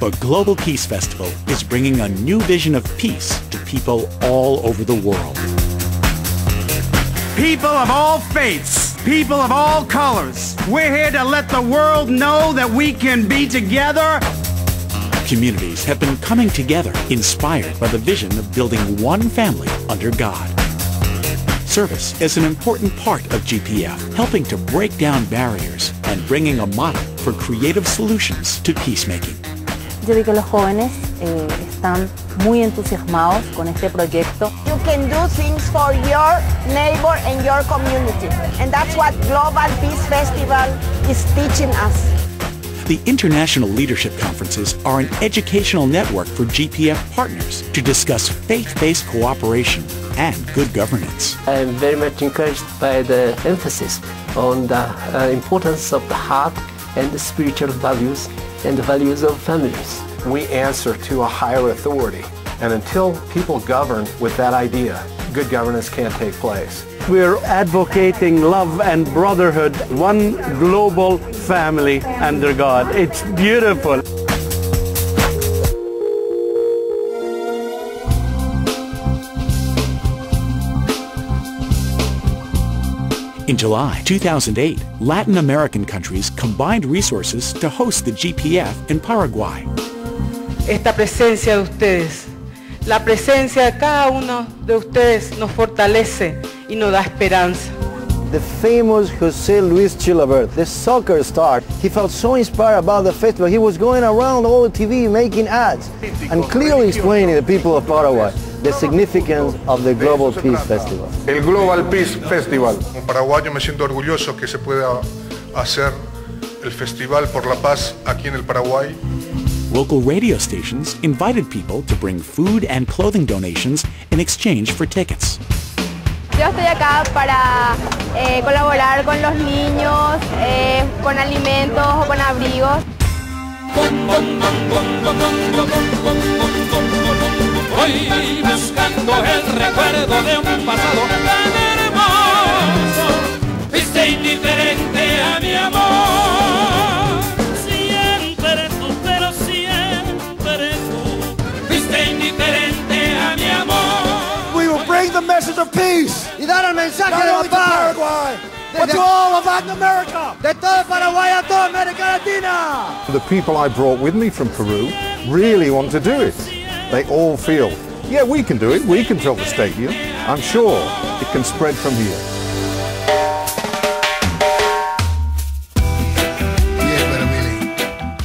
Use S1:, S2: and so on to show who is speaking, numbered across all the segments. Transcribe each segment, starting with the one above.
S1: The Global Peace Festival is bringing a new vision of peace to people all over the world.
S2: People of all faiths, people of all colors, we're here to let the world know that we can be together.
S1: Communities have been coming together, inspired by the vision of building one family under God. Service is an important part of GPF, helping to break down barriers and bringing a model for creative solutions to peacemaking.
S3: Yo vi que los jóvenes eh, están muy entusiasmados con este proyecto.
S4: You can do things for your neighbor and your community. And that's what Global Peace Festival is teaching us.
S1: The International Leadership Conferences are an educational network for GPF partners to discuss faith-based cooperation and good governance.
S5: I am very much encouraged by the emphasis on the uh, importance of the heart and the spiritual values and the values of families.
S6: We answer to a higher authority. And until people govern with that idea, good governance can't take place.
S7: We're advocating love and brotherhood, one global family under God. It's beautiful.
S1: In July 2008, Latin American countries combined resources to host the GPF in Paraguay.
S8: Esta presencia de ustedes, la presencia de cada uno de ustedes nos fortalece y nos da esperanza.
S9: The famous Jose Luis Chilavert, the soccer star, he felt so inspired about the festival. He was going around all the TV making ads and clearly explaining to the people of Paraguay the significance of the Global Peace Festival.
S10: El Global Peace Festival. Como paraguayo me siento orgulloso que se pueda hacer el Festival por la Paz aquí en el Paraguay.
S1: Local radio stations invited people to bring food and clothing donations in exchange for tickets.
S11: Yo estoy acá para eh, colaborar con los niños, eh, con alimentos o con abrigos.
S12: Voy buscando el recuerdo de un pasado tan hermoso. Fuiste indiferente a mi amor.
S13: Mensaje
S14: Not
S13: de la
S14: only
S13: paz.
S14: Paraguay, but to all of Latin America.
S13: De todo Paraguay a toda América Latina.
S10: The people I brought with me from Peru really want to do it. They all feel, yeah, we can do it. We can fill the stadium. I'm sure it can spread from here.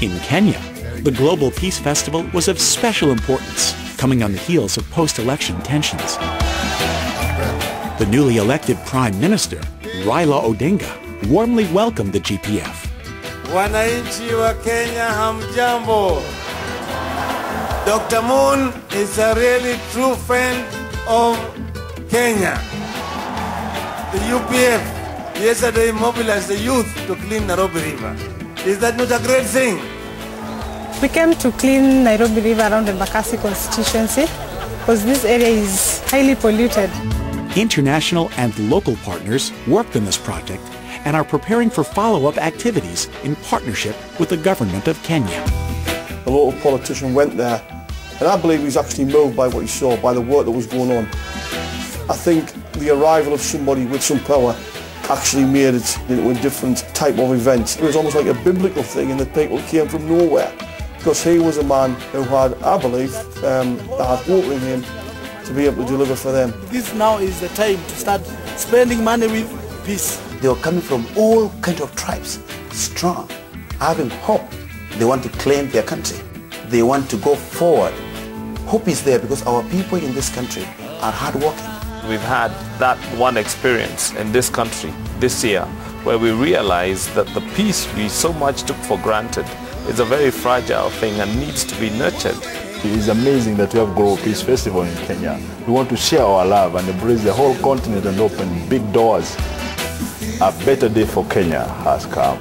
S1: In Kenya, the Global Peace Festival was of special importance, coming on the heels of post-election tensions. The newly elected Prime Minister, Raila Odinga, warmly welcomed the GPF.
S15: Wananchi wa Kenya hamjambo. Dr. Moon is a really true friend of Kenya. The UPF yesterday mobilized the youth to clean Nairobi River. Is that not a great thing?
S16: We came to clean Nairobi River around the Bakassi constituency because this area is highly polluted.
S1: International and local partners worked on this project and are preparing for follow-up activities in partnership with the government of Kenya.
S17: A local politician went there and I believe he was actually moved by what he saw, by the work that was going on. I think the arrival of somebody with some power actually made it into a different type of event. It was almost like a biblical thing and the people came from nowhere because he was a man who had, I believe, um, that had in him to be able to deliver for them.
S13: This now is the time to start spending money with peace.
S18: They were coming from all kinds of tribes, strong, having hope. They want to claim their country. They want to go forward. Hope is there because our people in this country are hardworking.
S19: We've had that one experience in this country this year where we realized that the peace we so much took for granted is a very fragile thing and needs to be nurtured.
S20: It is amazing that we have Global Peace Festival in Kenya. We want to share our love and embrace the whole continent and open big doors. A better day for Kenya has come.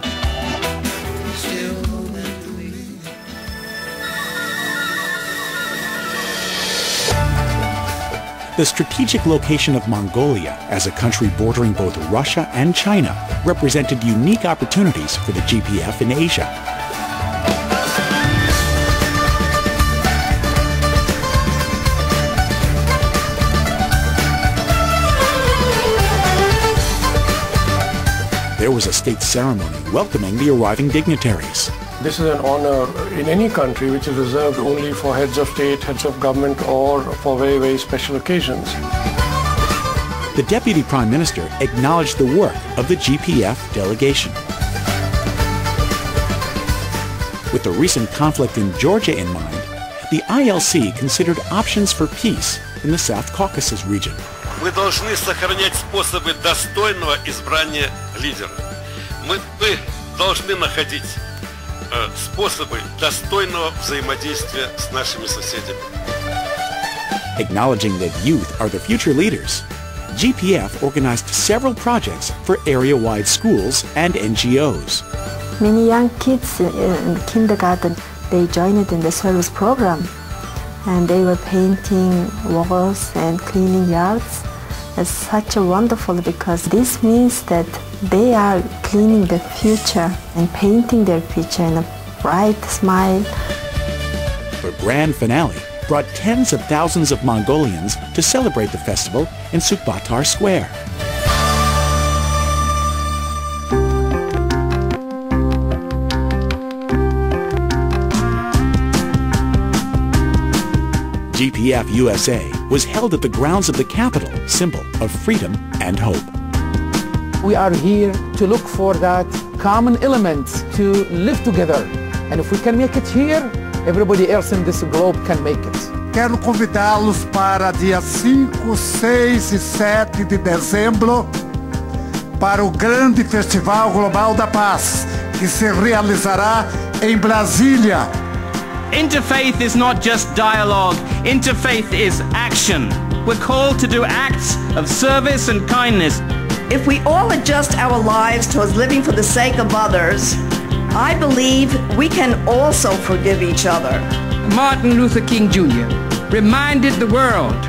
S1: The strategic location of Mongolia as a country bordering both Russia and China represented unique opportunities for the GPF in Asia. There was a state ceremony welcoming the arriving dignitaries.
S21: This is an honor in any country which is reserved only for heads of state, heads of government, or for very, very special occasions.
S1: The Deputy Prime Minister acknowledged the work of the GPF delegation. With the recent conflict in Georgia in mind, the ILC considered options for peace in the South Caucasus region.
S22: Мы должны сохранять способы достойного избрания лидера. Мы, мы должны находить э, способы достойного взаимодействия с нашими соседями.
S1: Acknowledging that youth are the future leaders, GPF organized several projects for area-wide schools and NGOs.
S23: Many young kids in kindergarten, they joined in the service program and they were painting walls and cleaning yards. It's such a wonderful because this means that they are cleaning the future and painting their future in a bright smile.
S1: The grand finale brought tens of thousands of Mongolians to celebrate the festival in Sukhbaatar Square. GPF USA was held at the grounds of the Capitol, symbol of freedom and hope.
S24: We are here to look for that common element to live together. And if we can make it here, everybody else in this globe can make it.
S14: Quero convidá-los para dia 5, 6 e 7 de dezembro para o grande Festival Global da Paz, que se realizará em Brasília,
S2: Interfaith is not just dialogue, interfaith is action. We're called to do acts of service and kindness.
S25: If we all adjust our lives towards living for the sake of others, I believe we can also forgive each other.
S26: Martin Luther King Jr. reminded the world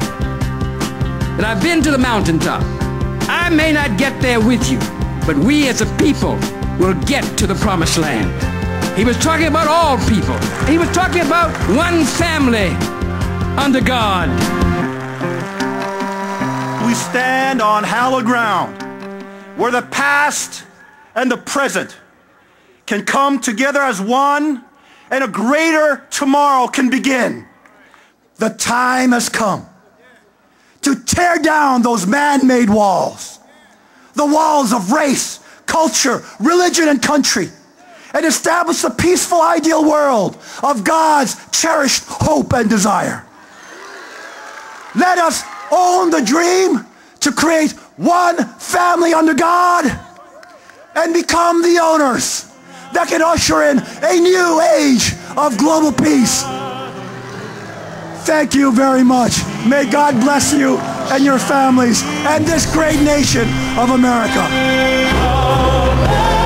S26: that I've been to the mountaintop. I may not get there with you, but we as a people will get to the promised land. He was talking about all people. He was talking about one family under God.
S2: We stand on hallowed ground where the past and the present can come together as one and a greater tomorrow can begin. The time has come to tear down those man-made walls, the walls of race, culture, religion, and country and establish the peaceful ideal world of God's cherished hope and desire. Let us own the dream to create one family under God and become the owners that can usher in a new age of global peace. Thank you very much. May God bless you and your families and this great nation of America.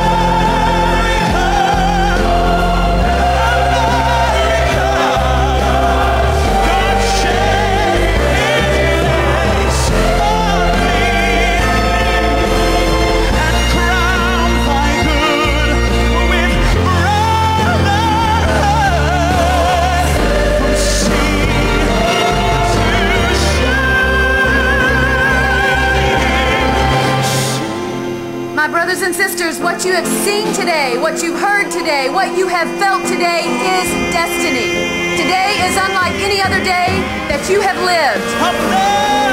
S27: Seen today, what you've heard today, what you have felt today is destiny. Today is unlike any other day that you have lived.